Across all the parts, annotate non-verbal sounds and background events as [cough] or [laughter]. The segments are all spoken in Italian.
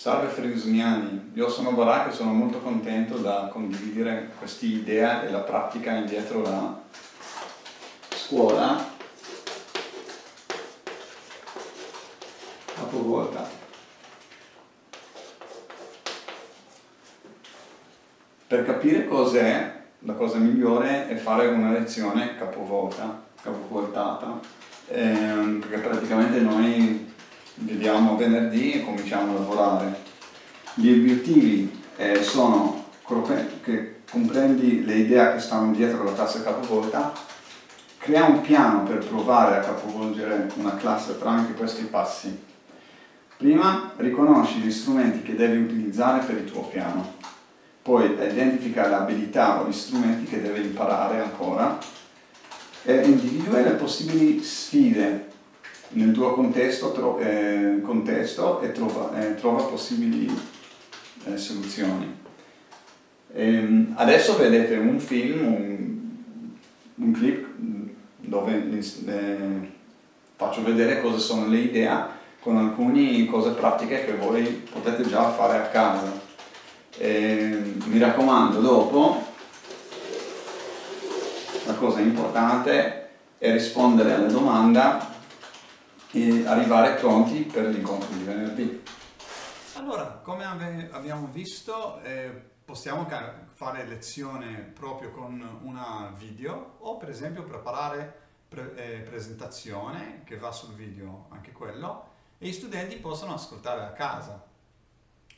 Salve Frisuniani, io sono Barak e sono molto contento da condividere quest'idea e la pratica indietro la scuola capovolta. Per capire cos'è, la cosa migliore è fare una lezione capovolta, capovoltata, ehm, perché praticamente noi vediamo venerdì e cominciamo a lavorare. Gli obiettivi eh, sono che comprendi le idee che stanno dietro la classe capovolta, crea un piano per provare a capovolgere una classe tramite questi passi. Prima riconosci gli strumenti che devi utilizzare per il tuo piano, poi identifica le abilità o gli strumenti che devi imparare ancora e individua le possibili sfide nel tuo contesto, tro, eh, contesto e trova, eh, trova possibili eh, soluzioni. Ehm, adesso vedete un film, un, un clip dove eh, faccio vedere cosa sono le idee con alcune cose pratiche che voi potete già fare a casa. Ehm, mi raccomando, dopo la cosa importante è rispondere alle domande e arrivare pronti per l'incontro di venerdì. Allora, come abbiamo visto, eh, possiamo fare lezione proprio con una video o per esempio preparare pre eh, presentazione che va sul video, anche quello, e gli studenti possono ascoltare a casa.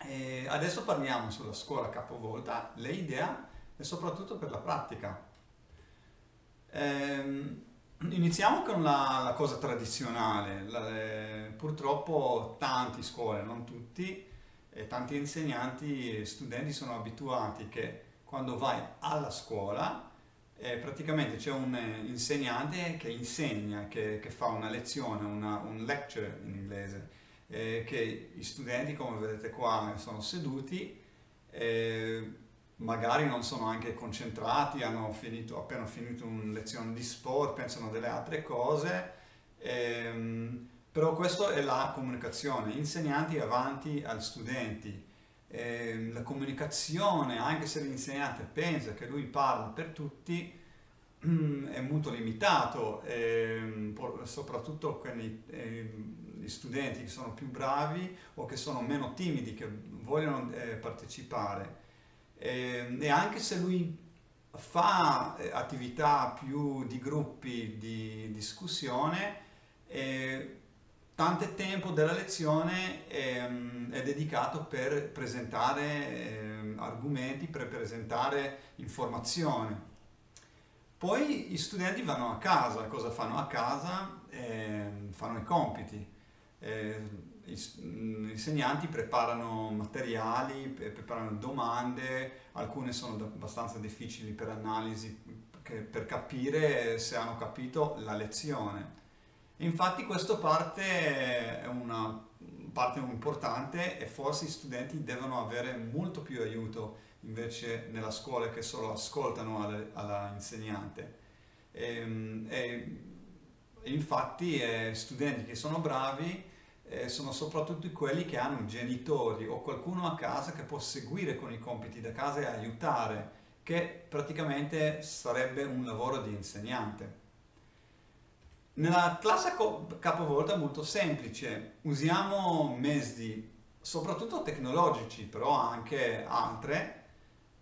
E adesso parliamo sulla scuola capovolta, le idee e soprattutto per la pratica. Ehm, Iniziamo con la, la cosa tradizionale. La, le, purtroppo tante scuole, non tutti, e tanti insegnanti e studenti sono abituati che quando vai alla scuola eh, praticamente c'è un insegnante che insegna, che, che fa una lezione, una, un lecture in inglese, eh, che gli studenti come vedete qua sono seduti eh, magari non sono anche concentrati, hanno finito, appena finito una lezione di sport, pensano a delle altre cose, ehm, però questa è la comunicazione, insegnanti avanti agli studenti. Eh, la comunicazione, anche se l'insegnante pensa che lui parla per tutti, [clears throat] è molto limitato, eh, soprattutto con i, eh, gli studenti che sono più bravi o che sono meno timidi, che vogliono eh, partecipare e, e anche se lui fa eh, attività più di gruppi di discussione, eh, tanto tempo della lezione è, ehm, è dedicato per presentare eh, argomenti, per presentare informazioni. Poi gli studenti vanno a casa, cosa fanno a casa? Eh, fanno i compiti. Eh, gli mm, insegnanti preparano materiali, preparano domande, alcune sono abbastanza difficili per analisi, per capire se hanno capito la lezione. Infatti questa parte è una parte importante e forse gli studenti devono avere molto più aiuto invece nella scuola che solo ascoltano all'insegnante. E, e, infatti eh, studenti che sono bravi eh, sono soprattutto quelli che hanno genitori o qualcuno a casa che può seguire con i compiti da casa e aiutare, che praticamente sarebbe un lavoro di insegnante. Nella classe capovolta è molto semplice, usiamo mezzi soprattutto tecnologici, però anche altre,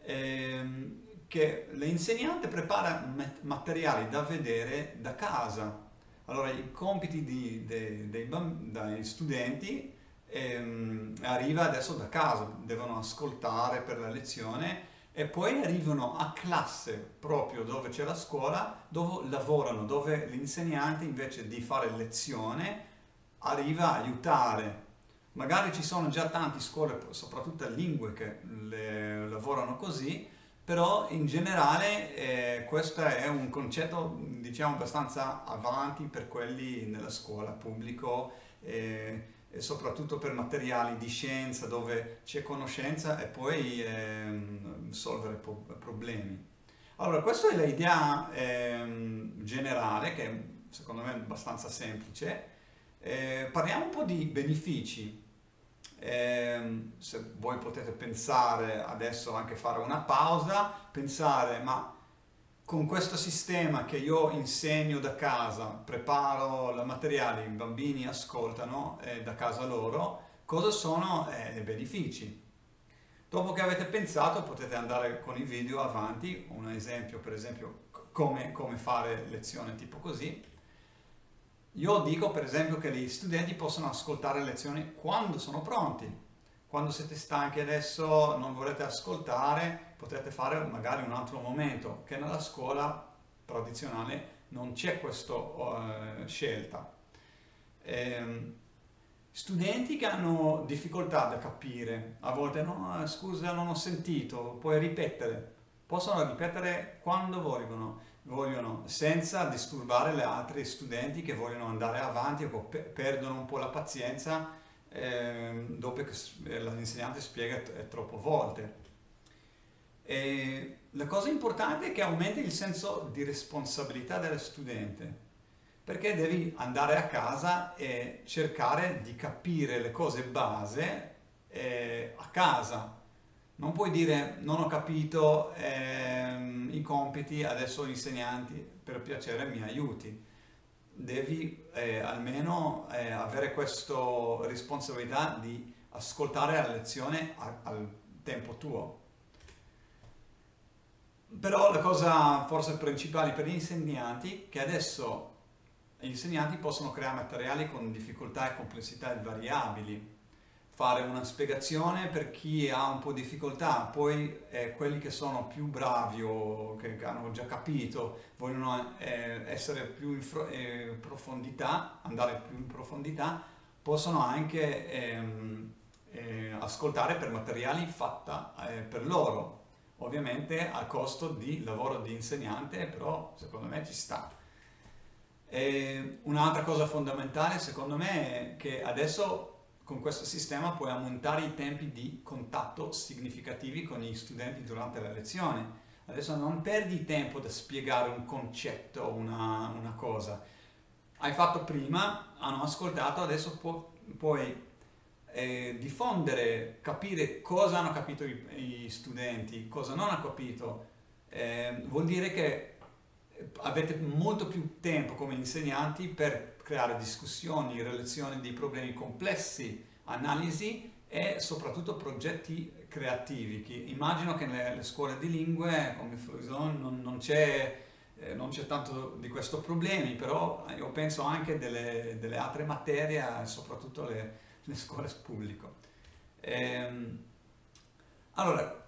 ehm, che l'insegnante prepara materiali da vedere da casa allora i compiti di, de, de, dei studenti ehm, arriva adesso da casa, devono ascoltare per la lezione e poi arrivano a classe proprio dove c'è la scuola, dove lavorano, dove l'insegnante invece di fare lezione arriva a aiutare. Magari ci sono già tante scuole, soprattutto lingue, che lavorano così, però in generale eh, questo è un concetto diciamo abbastanza avanti per quelli nella scuola pubblico eh, e soprattutto per materiali di scienza dove c'è conoscenza e poi eh, risolvere po problemi. Allora questa è l'idea ehm, generale che secondo me è abbastanza semplice. Eh, parliamo un po' di benefici. Eh, se voi potete pensare adesso anche fare una pausa, pensare ma con questo sistema che io insegno da casa, preparo materiali, i bambini ascoltano eh, da casa loro, cosa sono eh, i benefici? Dopo che avete pensato potete andare con i video avanti, un esempio per esempio come, come fare lezione tipo così. Io dico per esempio che gli studenti possono ascoltare lezioni quando sono pronti, quando siete stanchi adesso non volete ascoltare, potete fare magari un altro momento, che nella scuola tradizionale non c'è questa uh, scelta. Ehm, studenti che hanno difficoltà da capire, a volte no, scusa non ho sentito, puoi ripetere, possono ripetere quando vogliono, vogliono senza disturbare gli altri studenti che vogliono andare avanti o perdono un po' la pazienza eh, dopo che eh, l'insegnante spiega troppo volte. E la cosa importante è che aumenti il senso di responsabilità dello studente, perché devi andare a casa e cercare di capire le cose base eh, a casa. Non puoi dire non ho capito ehm, i compiti, adesso gli insegnanti. Per piacere mi aiuti. Devi eh, almeno eh, avere questa responsabilità di ascoltare la lezione a, al tempo tuo. Però la cosa forse principale per gli insegnanti è che adesso gli insegnanti possono creare materiali con difficoltà e complessità variabili fare una spiegazione per chi ha un po' di difficoltà, poi eh, quelli che sono più bravi o che hanno già capito, vogliono eh, essere più in eh, profondità, andare più in profondità, possono anche ehm, eh, ascoltare per materiali fatti eh, per loro, ovviamente a costo di lavoro di insegnante, però secondo me ci sta. E un'altra cosa fondamentale secondo me è che adesso con questo sistema puoi aumentare i tempi di contatto significativi con gli studenti durante la lezione. Adesso non perdi tempo da spiegare un concetto o una, una, cosa. Hai fatto prima, hanno ascoltato, adesso pu puoi eh, diffondere, capire cosa hanno capito gli studenti, cosa non hanno capito. Eh, vuol dire che avete molto più tempo come insegnanti per creare discussioni, relazioni di problemi complessi, analisi e soprattutto progetti creativi. Che immagino che nelle scuole di lingue come Fluison non, non c'è eh, non c'è tanto di questi problemi, però io penso anche delle, delle altre materie, soprattutto le, le scuole pubbliche. Ehm, allora,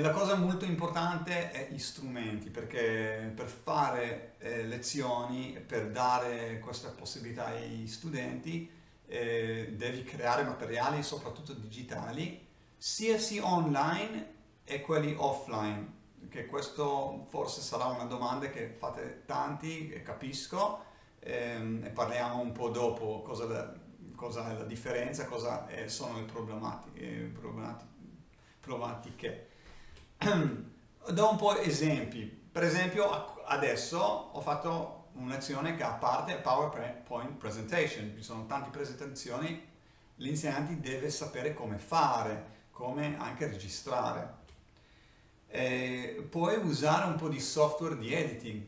la cosa molto importante è gli strumenti, perché per fare eh, lezioni, per dare questa possibilità ai studenti, eh, devi creare materiali, soprattutto digitali, sia online e quelli offline, che questo forse sarà una domanda che fate tanti, capisco, ehm, e parliamo un po' dopo cosa, la, cosa è la differenza, cosa è, sono le problematiche. problematiche. [clears throat] Do un po' esempi. Per esempio, adesso ho fatto un'azione che a parte PowerPoint Presentation. Ci sono tante presentazioni, l'insegnante deve sapere come fare, come anche registrare. E puoi usare un po' di software di editing,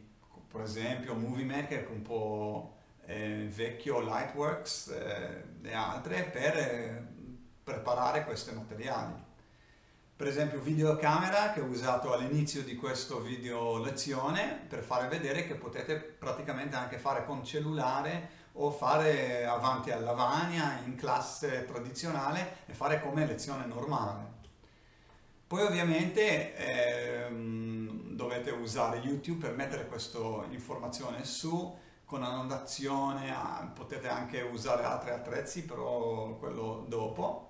per esempio Movie Maker, un po' eh, vecchio Lightworks eh, e altre, per eh, preparare questi materiali per esempio videocamera che ho usato all'inizio di questo video lezione per fare vedere che potete praticamente anche fare con cellulare o fare avanti alla lavagna in classe tradizionale e fare come lezione normale. Poi ovviamente ehm, dovete usare YouTube per mettere questa informazione su con annotazione, ah, potete anche usare altri attrezzi però quello dopo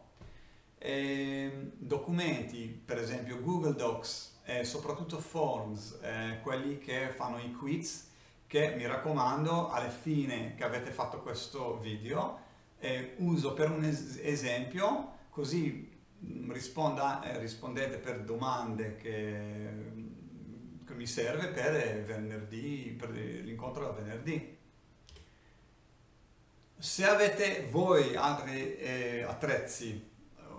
eh, documenti, per esempio Google Docs e soprattutto Forms, eh, quelli che fanno i quiz, che mi raccomando alla fine che avete fatto questo video, eh, uso per un es esempio, così mm, risponda, eh, rispondete per domande che, che mi serve per venerdì, per l'incontro da venerdì. Se avete voi altri eh, attrezzi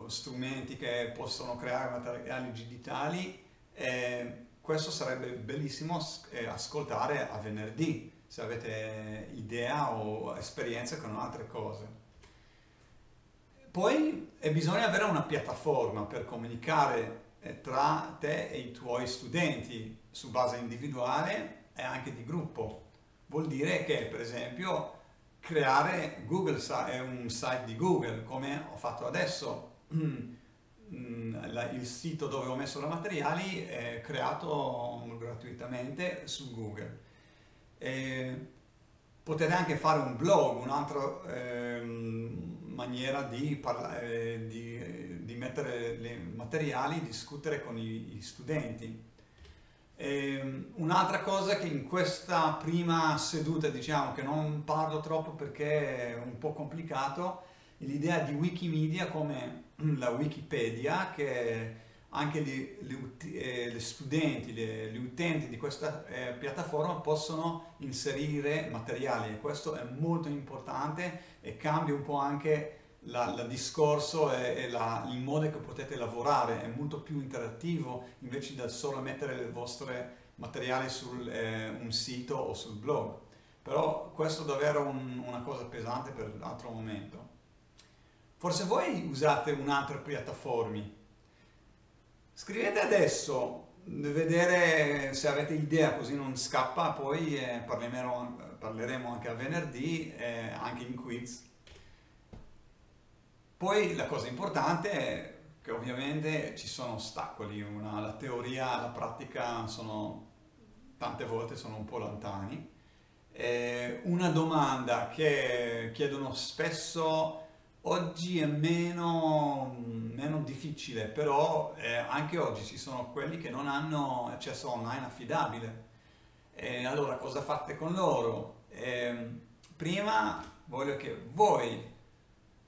strumenti che possono creare materiali digitali, eh, questo sarebbe bellissimo eh, ascoltare a venerdì se avete idea o esperienze con altre cose. Poi eh, bisogna avere una piattaforma per comunicare eh, tra te e i tuoi studenti su base individuale e anche di gruppo. Vuol dire che, per esempio, creare Google, un site di Google, come ho fatto adesso. Il sito dove ho messo i materiali è creato gratuitamente su Google. E potete anche fare un blog, un'altra eh, maniera di, parlare, di, di, mettere i materiali, discutere con i, i studenti. un'altra cosa che in questa prima seduta diciamo che non parlo troppo perché è un po' complicato, l'idea di Wikimedia come la Wikipedia che anche gli, gli, eh, gli studenti, le, gli utenti di questa eh, piattaforma possono inserire materiali questo è molto importante e cambia un po' anche il discorso e, e la, il modo che potete lavorare, è molto più interattivo invece di solo mettere i vostri materiali su eh, un sito o sul blog. Però questo è davvero un, una cosa pesante per l'altro momento. Forse voi usate un'altra piattaforma Scrivete adesso, vedere se avete idea così non scappa, poi eh, parleremo, parleremo, anche a venerdì, eh, anche in quiz. Poi la cosa importante è che ovviamente ci sono ostacoli, una, la teoria la pratica sono, tante volte sono un po' lontani. Eh, una domanda che chiedono spesso Oggi è meno, meno difficile, però eh, anche oggi ci sono quelli che non hanno accesso online affidabile. E allora cosa fate con loro? Eh, prima voglio che voi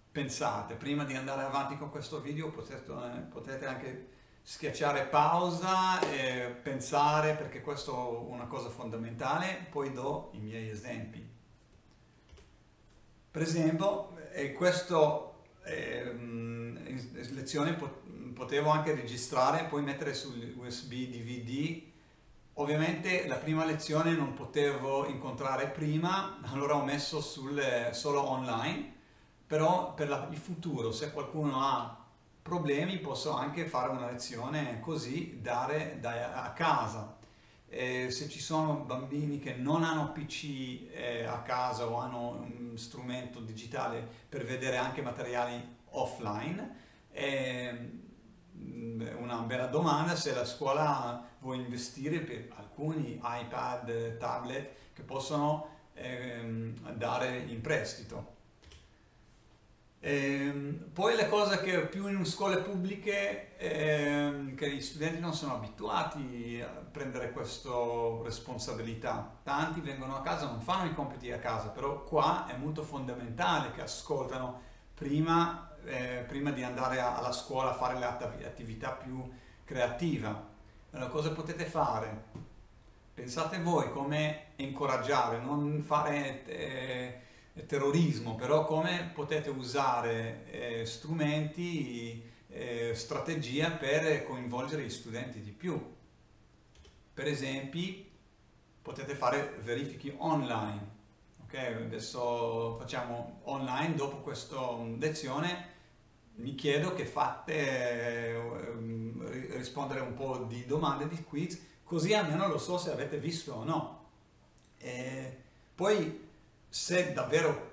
pensate, prima di andare avanti con questo video potete, eh, potete anche schiacciare pausa e pensare perché questo è una cosa fondamentale, poi do i miei esempi. Per esempio, questo eh, lezione potevo anche registrare e poi mettere sull'USB DVD. Ovviamente la prima lezione non potevo incontrare prima, allora ho messo sul, solo online, però per la, il futuro se qualcuno ha problemi posso anche fare una lezione così, dare da, a casa eh, se ci sono bambini che non hanno PC eh, a casa o hanno un strumento digitale per vedere anche materiali offline, mm, una bella domanda se la scuola vuole investire per alcuni iPad, tablet che possono eh, dare in prestito. E ehm, poi le cose che più in scuole pubbliche, eh, che gli studenti non sono abituati a prendere questa responsabilità. Tanti vengono a casa, non fanno i compiti a casa, però qua è molto fondamentale che ascoltano prima, eh, prima di andare a, alla scuola a fare l'attività più creativa. Allora cosa potete fare? Pensate voi come incoraggiare, non fare... Eh, terrorismo, però come potete usare eh, strumenti, eh, strategia per coinvolgere gli studenti di più. Per esempio, potete fare verifiche online. Ok, adesso facciamo online, dopo questa lezione mi chiedo che fate eh, rispondere un po' di domande di quiz, così almeno lo so se avete visto o no. E poi se davvero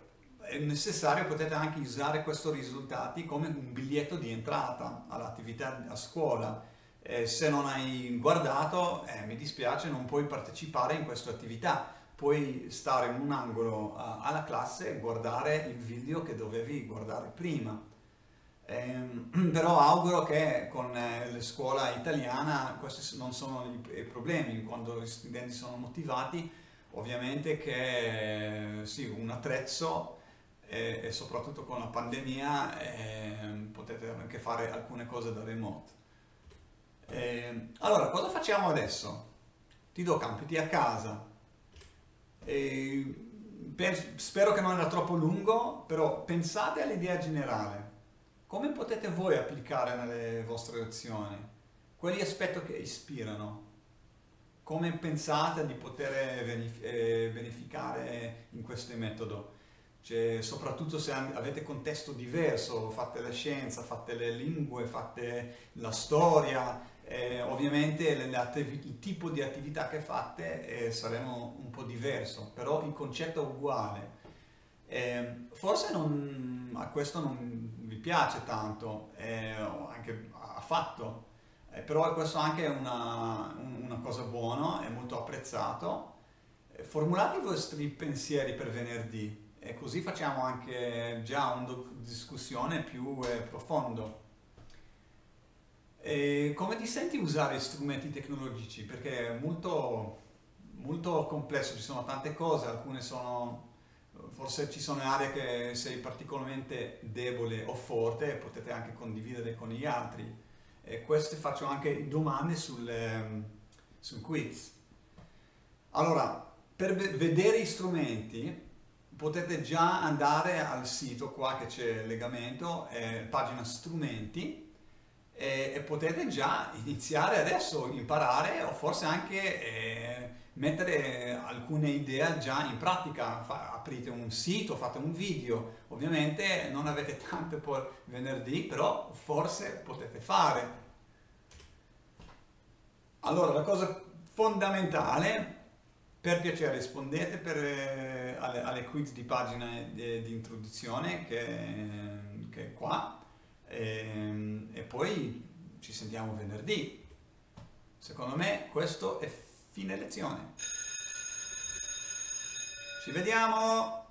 è necessario potete anche usare questi risultati come un biglietto di entrata all'attività a scuola. Eh, se non hai guardato, eh, mi dispiace, non puoi partecipare in questa attività. Puoi stare in un angolo uh, alla classe e guardare il video che dovevi guardare prima. Eh, [clears throat] però auguro che con eh, la scuola italiana questi non sono i problemi, quando gli studenti sono motivati Ovviamente che sì, un attrezzo e, e, soprattutto con la pandemia eh, potete anche fare alcune cose da remote. Eh, allora, cosa facciamo adesso? Ti do compiti a casa. Per, spero che non era troppo lungo, però pensate all'idea generale. come potete voi applicare nelle vostre azioni? Quali aspetti che ispirano? Come pensate di poter eh, beneficiare in questo metodo? Cioè, soprattutto se avete contesto diverso, fate la scienza, fate le lingue, fate la storia, eh, ovviamente il tipo di attività che fate eh, sarà un po' diverso, però il concetto è uguale. Eh, forse non, a questo non vi piace tanto, eh, anche affatto, eh, però questo anche è una, una cosa buona, è molto apprezzato. Eh, formulate i vostri pensieri per venerdì e così facciamo anche già una discussione più eh, profonda. E come ti senti usare strumenti tecnologici? Perché è molto, molto complesso, ci sono tante cose, alcune sono, forse ci sono aree che sei particolarmente debole o forte e potete anche condividere con gli altri. E queste faccio anche domande sul, ehm, sul quiz. Allora, per vedere gli strumenti potete già andare al sito qua che c'è il legamento, eh, pagina strumenti e, potete già iniziare adesso a imparare o forse anche eh, mettere alcune idee già in pratica. Fa, aprite un sito, fate un video, ovviamente non avete tanto per venerdì, però forse potete fare. Allora, la cosa fondamentale per piacere rispondete per, eh, alle, alle, quiz di pagina di, di introduzione che, che, è qua e, ehm, e poi ci sentiamo venerdì. Secondo me questo è fine lezione. Ci vediamo!